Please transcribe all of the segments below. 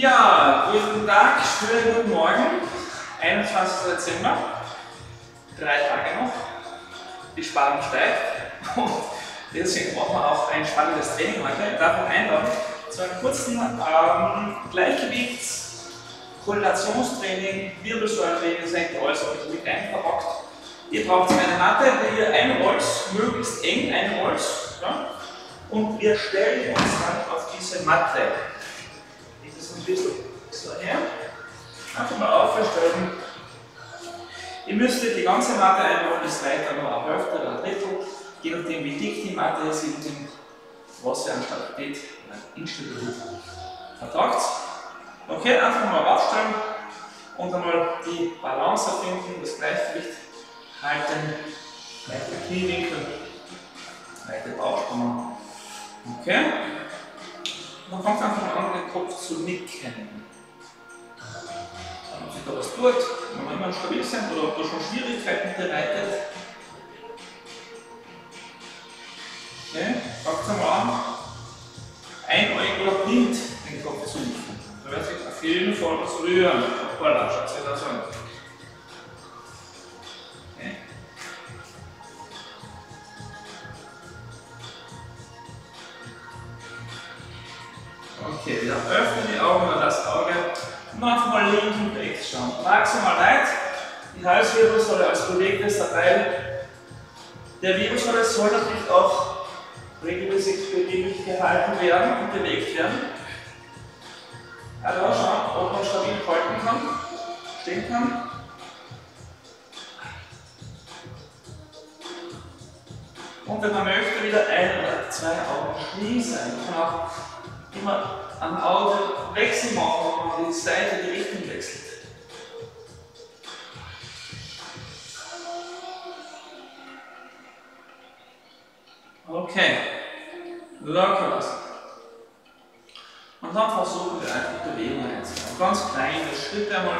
Ja, guten Tag, schönen guten Morgen. 21. Dezember. Drei Tage noch. Die Spannung steigt. Und deswegen brauchen wir auch ein spannendes Training heute. Euch einladen zu einem kurzen ähm, Gleichgewichts-, Koordinationstraining, Wirbelsäulentraining, senkt alles euch mit einverpackt. Ihr braucht eine Matte, die ihr einrollt, möglichst eng einrollt. Ja? Und wir stellen uns dann auf diese Matte ein bisschen so her. Einfach mal aufstellen. Ihr müsstet die ganze Matte das reicht dann nur eine Hälfte oder ein Drittel, je nachdem wie dick die Matte ist, je nachdem was für eine Stabilität oder Instabilität vertragt. Okay, einfach mal aufstellen und einmal die Balance finden, das Gleichgewicht halten, leichte Kniewinkel, leichte Bauchspannung. Okay. Man fängt einfach mal an, den Kopf zu nicken. Wenn sich da was tut, wenn wir immer stabil sind oder ob da schon Schwierigkeiten bereitet. Okay, fangt einmal an, einäugig oder blind den Kopf zu nicken. Da wird sich auf jeden Fall was rühren. Voilà, schaut sich das an. Okay, wieder öffne die Augen oder das Auge und einfach mal links und rechts schauen. Maximal weit. Die Halswirbelsäule als bewegtester Teil der Wirbelsäule soll natürlich auch regelmäßig beweglich gehalten werden und bewegt werden. Also schauen, ob man stabil halten kann, stehen kann. Und wenn man möchte, wieder ein oder zwei Augen schließen. Man kann auch immer am Auge Wechsel machen, wenn man die Seite, die Richtung wechselt. Okay, locker lassen. Und dann versuchen wir einfach Bewegungen einzubauen. Ganz kleine Schritte einmal,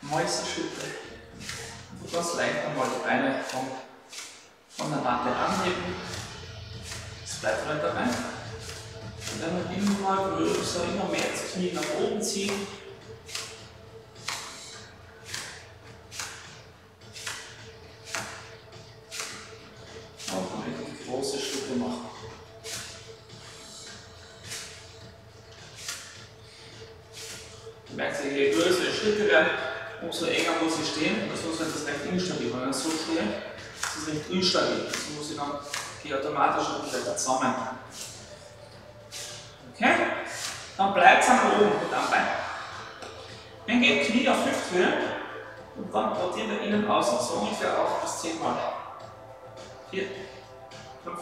Mäuseschritte. Und ganz leicht einmal die Beine von, von der Matte anheben. Das bleibt halt dabei. Und dann immer größer, immer mehr das Knie nach oben ziehen. Wirklich große Schritte machen. Du merkst, je größer die Schritte werden, umso enger muss ich stehen. Das muss halt das recht instabil. Wenn ich so stehe, ist es recht instabil. Das muss ich dann gehe automatisch wieder zusammen. Dann bleibt es am oben mit am Bein. Dann geht Knie auf Hüfthöhe und dann rotieren wir innen außen so ungefähr auf bis 10 Mal. 4, 5,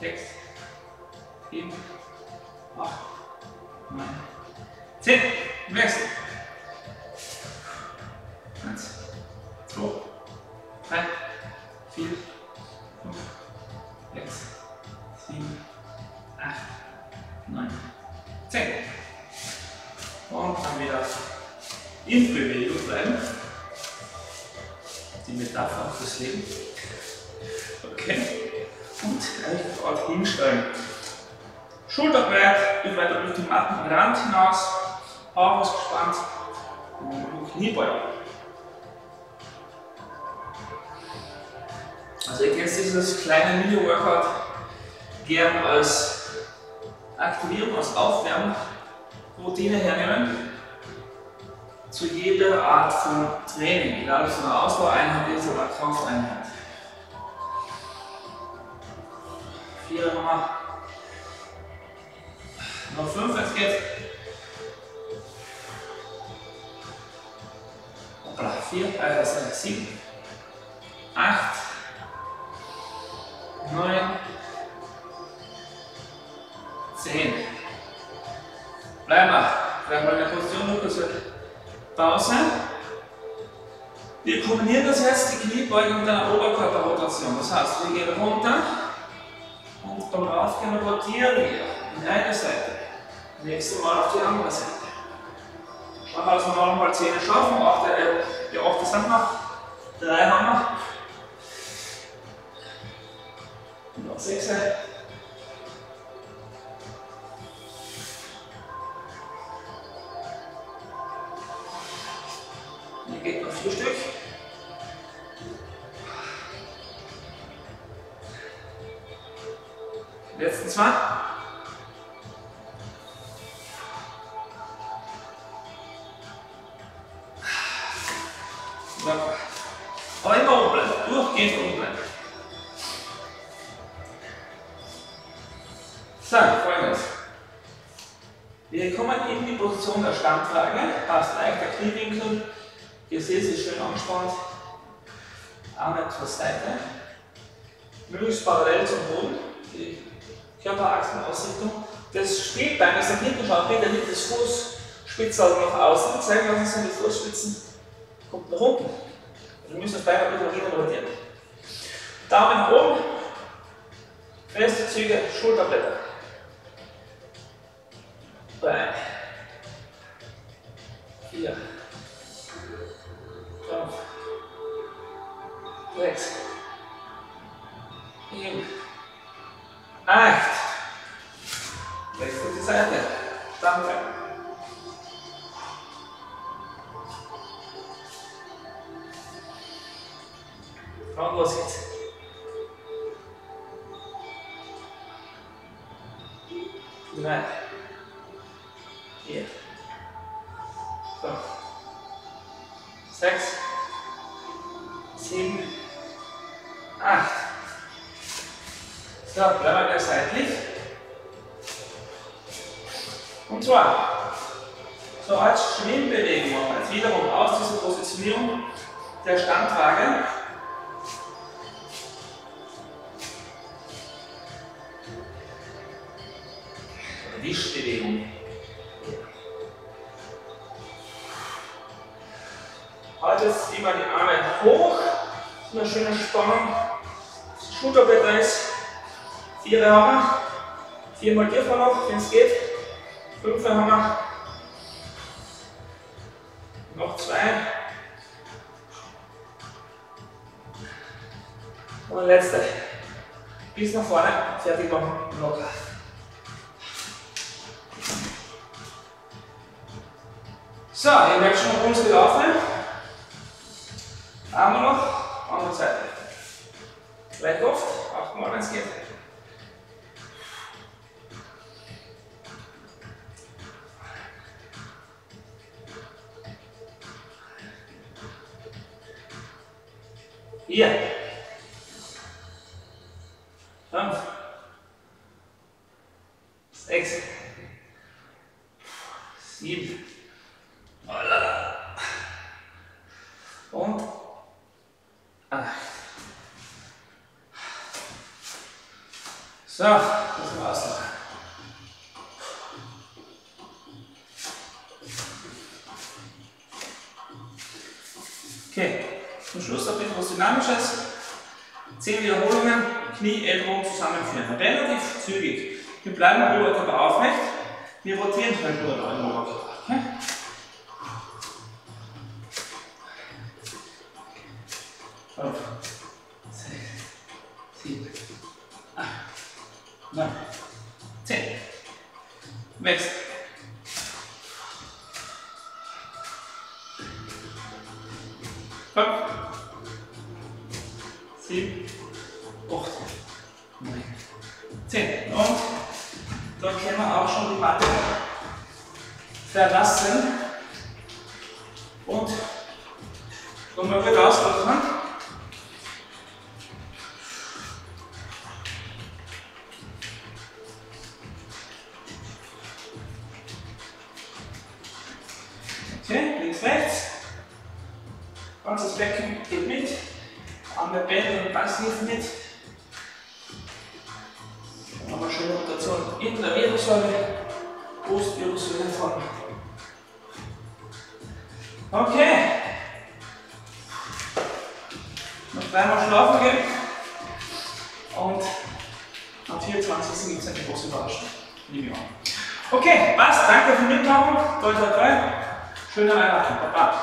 6, 7, 8, 9, 10. Wechsel. 1, 2, 3, 4, in Bewegung bleiben. Die Metapher fürs Leben. Okay. Und gleich dort hinstellen. Schulterbreit, bis weiter durch den Mattenrand hinaus. Auch ausgespannt. Und Kniebeugen. Also ihr kennt dieses kleine Mini-Workout gern als Aktivierung, als Aufwärmroutine hernehmen. Zu jeder Art von Training, egal ob es eine Ausdauereinheit ist oder eine Krafteinheit. Vier Nummer. Noch fünf, wenn es geht. Hoppla, vier, äh, das sieben, acht, neun, 10. Bleib mal. Bleib mal in der Position, kurz Pause. Wir kombinieren das jetzt, die Kniebeugung mit einer Oberkörperrotation. Das heißt, wir gehen runter und beim Raufgehen rotieren wir in eine Seite. Nächstes Mal auf die andere Seite. Schauen wir, dass wir noch mal 10 schaffen. Auch der, die 8 sind noch. 3 haben wir. Und noch 6. Letzten zwei. Locker. Aber immer oben bleiben. Durchgehend oben bleiben. So, folgendes. Wir kommen in die Position der Stammtrage. Passt leichter Kniewinkel. Gesäß ist schön angespannt. Arme zur Seite. Möglichst parallel zum Boden. Körperachsenausrichtung. Das Spätbein ist nach hinten schauen, bitte nicht das Fußspitzel nach außen zeigen lassen, sondern die Fußspitzen kommt nach unten. Wir müssen das Bein ein bisschen nach hinten rotieren. Daumen nach oben, feste Züge, Schulterblätter. Drei, vier, fünf, sechs, sieben, acht. Wechsel die Seite. Danke. Und los geht's. Drei. Vier. Fünf. Sechs. Sieben. Acht. So, bleiben wir zwar, so als Schwimmbewegung jetzt wiederum aus dieser Positionierung der Standwaage. Wischbewegung. Heute ziehen wir die Arme hoch, so eine schöne Spannung. Schulterblätter ist, vier wir, viermal wir noch, wenn es geht. Fünf haben wir. Noch zwei. Und letzte. Bis nach vorne, fertig machen, locker. So, ihr merkt schon, es gelaufen. Arme noch, andere Seite. Gleich oft, achtmal, wenn es geht. Vier. Fünf. Sechs. Sieben. Und acht. So, Dynamisches. Zehn Wiederholungen, Knie, Ellbogen zusammenführen. Relativ zügig. Wir bleiben Oberkörper aufrecht. Wir rotieren schnell über den Oberkörper. Okay? Fünf, sechs, sieben, acht, neun, sieben, acht, neun, zehn. Und da können wir auch schon die Matte verlassen und nochmal gut ausatmen. Arme, Bänder und Passiv mit. Dann haben wir schöne Rotation in der Wirbelsäule. Brustwirbelsäule vorne. Okay. Noch dreimal schlafen gehen. Und am 24. gibt es eine große Überraschung. Nehme ich an. Okay, passt. Danke für die Mitmachung. Toi, toi, toi. Schöne Weihnachten. Baba.